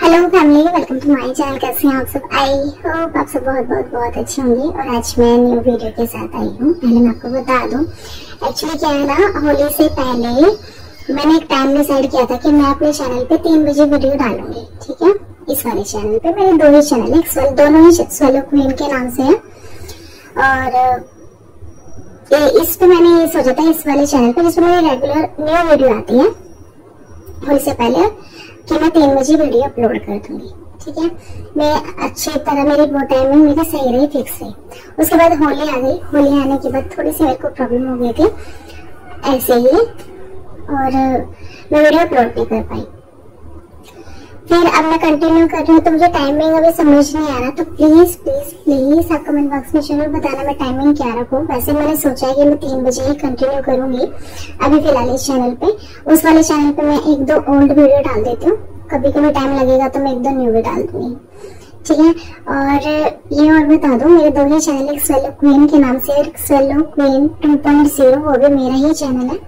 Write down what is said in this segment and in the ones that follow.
Hello family welcome to my channel कैसे हैं आप सब? आई होप आप सब बहुत बहुत बहुत अच्छे होंगे। और आज मैं न्यू वीडियो के साथ आई हूँ। पहले मैं आपको बता दूँ। एक्चुअली क्या है ना होली से पहले मैंने एक टाइम डिसाइड किया था कि मैं अपने चैनल पे तीन बजे वीडियो डालूँगी। ठीक है? इस वाले चैनल पे। मेरे दो ही चैनल है। स्वेल, दोनों ही स्वेलो क्वीन के नाम से है। और ये इस पे मैंने ये सोचा था इस वाले चैनल पे जिसमें मेरी रेगुलर न्यू वीडियो आती है। होली से पहले। कि मैं तीन बजे वीडियो अपलोड कर दूँगी, ठीक है? मैं अच्छी तरह, मेरी वो टाइमिंग मेरी सही रही फिक्स रही। उसके बाद होली आ गई। होली आने के बाद थोड़ी सी मेरे को प्रॉब्लम हो गई थी, ऐसे ही। और, मैं वीडियो अपलोड नहीं कर पाई। फिर अब मैं कंटिन्यू कर रही हूँ तो मुझे टाइमिंग अभी समझ नहीं आ रहा तो प्लीज़ प्लीज़ प्लीज़ आप कमेंट बॉक्स में ज़रूर बताना मैं टाइमिंग क्या रखूँ। वैसे मैंने सोचा है कि मैं तीन बजे ही कंटिन्यू करूँगी, अभी फ़िलहाल इस चैनल पे। उस वाले चैनल पे मैं एक दो ओल्ड वीडियो डाल देती हूँ, कभी कभी टाइम लगेगा तो मैं एक दो न्यू भी डाल दूँगी। ठीक है? और ये और बता दो, मेरे दो ही चैनल एक स्वेलो क्वीन के नाम से swallow queen two point zero वो भी मेरा ही चैनल है,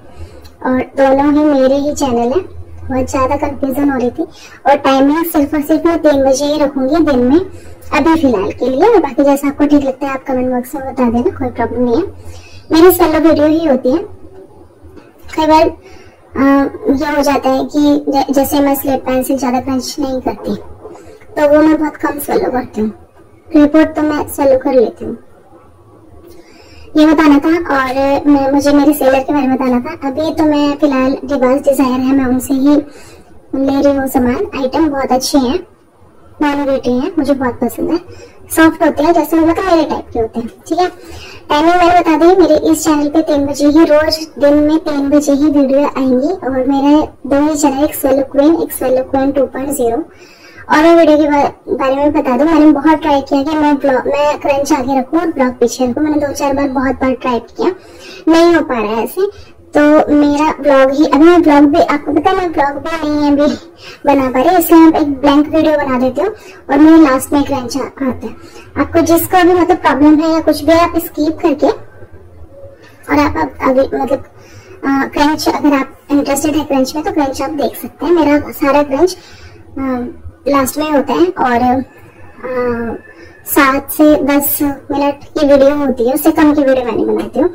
और दोनों ही मेरे ही चैनल है। बहुत ज़्यादा कंफ्यूजन हो रही थी। और टाइमिंग सिर्फ़ और सिर्फ़ मैं तीन बजे ही रखूँगी दिन में, अभी फ़िलहाल के लिए। और बाकी जैसा आपको ठीक लगता है, आप कमेंट बॉक्स में बता देना, कोई प्रॉब्लम नहीं है। मेरी सोलो वीडियो ही होती है। कई बार यह हो जाता है कि जैसे मैं स्लेट पेंसिल ज़्यादा क्रंच नहीं करती तो वो मैं बहुत कम सोलो करती हूँ। रिपोर्ट तो मैं सोलो कर लेती हूँ। ये बताना था और मैं, मुझे मेरे सेलर के बारे में बताना था। अभी तो मैं फ़िलहाल रिवाज डिज़ायर है, मैं उनसे ही ले रही हूँ सामान। आइटम बहुत अच्छे हैं क्वालिटी है, मुझे बहुत पसंद है। सॉफ्ट होते हैं, जैसे मतलब मेरे टाइप के होते हैं, ठीक है? टाइमिंग मैंने बता दी, मेरे इस चैनल पे तीन बजे ही, रोज दिन में तीन बजे ही वीडियो आएँगी। और मेरे दो ही चैनल एक स्वेलो क्वीन एक Swallow Queen two point zero और मैं वीडियो के बारे में बता दूँ, मैंने बहुत ट्राई किया कि मैं ब्लॉग मैं क्रंच आगे रखूँ और ब्लॉग पीछे रखूँ। मैंने दो चार बार बहुत बार ट्राई किया, नहीं हो पा रहा है ऐसे। तो मेरा ब्लॉग ही, अभी मैं ब्लॉग भी, आपको पता है मैं ब्लॉग भी नहीं अभी बना पा रही, इसलिए मैं एक ब्लैंक वीडियो बना देती हूँ और मेरे लास्ट में क्रंच आता है। आपको जिसको भी मतलब प्रॉब्लम है या कुछ भी आप स्कीप करके और आप अभी मतलब क्रंच अगर आप इंटरेस्टेड है क्रंच में तो क्रंच आप देख सकते हैं। मेरा सारा क्रंच लास्ट में होता है और सात से दस मिनट की वीडियो होती है, उससे कम की वीडियो मैंने बनाती हूँ।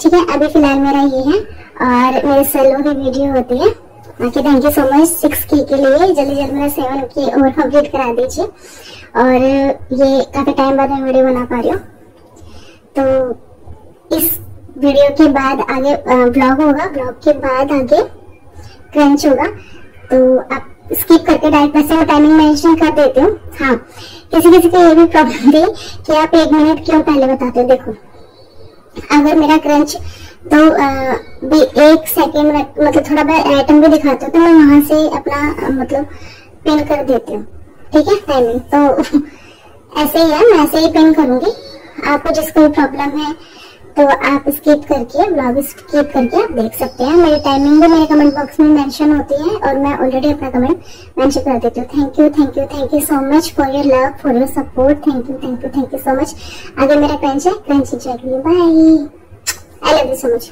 ठीक है, अभी फ़िलहाल मेरा ये है और मेरे सेलो की वीडियो होती है। बाकी thank you so much six की के लिए। जल्दी जल्दी मेरा सेवन की और कंप्लीट करा दीजिए। और ये काफ़ी टाइम बाद मैं वीडियो बना पा रही हूँ। तो इस वीडियो के बाद आगे ब्लॉग होगा। ब्लॉग के बाद आगे क्रंच होगा। तो आप स्किप करके डायरेक्ट वैसे मैं टाइमिंग मेंशन कर देती हूँ। हाँ किसी किसी को ये भी प्रॉब्लम थी कि आप एक मिनट क्यों पहले बताते हो? देखो, अगर मेरा क्रंच तो भी एक सेकेंड मतलब थोड़ा बहुत आइटम भी दिखाते हो तो मैं वहाँ से अपना मतलब पिन कर देती हूँ। ठीक है टाइमिंग तो ऐसे ही है, मैं ऐसे ही पिन करूँगी। आपको जिसको भी प्रॉब्लम है तो आप स्किप करके ब्लॉग स्किप करके आप देख सकते हैं। मेरी टाइमिंग भी मेरे कमेंट बॉक्स में मेंशन होती है और मैं ऑलरेडी अपना कमेंट मेंशन कर देती हूँ। Thank you thank you thank you so much for your love for your support thank you thank you thank you so much अगर मेरा क्रंच है। Crunch bye I love you so much